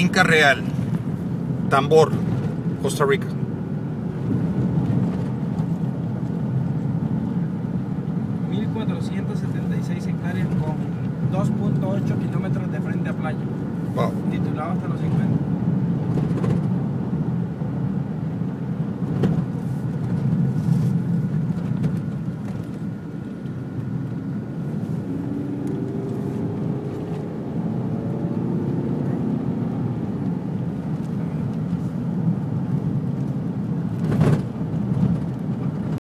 Finca Real, Tambor, Costa Rica. ...1.476 hectáreas con 2.8 kilómetros de frente a playa. Wow. Titulado hasta los 50.